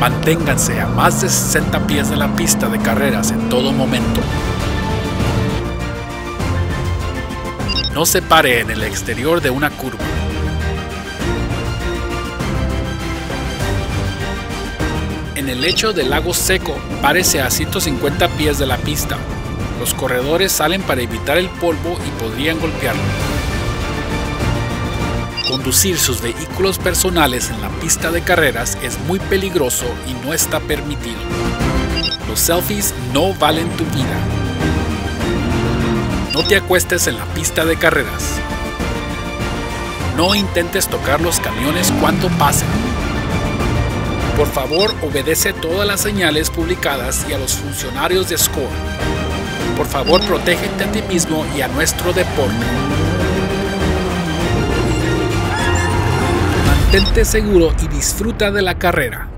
Manténganse a más de 60 pies de la pista de carreras en todo momento. No se pare en el exterior de una curva. En el lecho del lago seco, párese a 150 pies de la pista. Los corredores salen para evitar el polvo y podrían golpearlo. Conducir sus vehículos personales en la pista de carreras es muy peligroso y no está permitido. Los selfies no valen tu vida. No te acuestes en la pista de carreras. No intentes tocar los camiones cuando pasen. Por favor, obedece todas las señales publicadas y a los funcionarios de SCORE. Por favor, protégete a ti mismo y a nuestro deporte. Mantente seguro y disfruta de la carrera.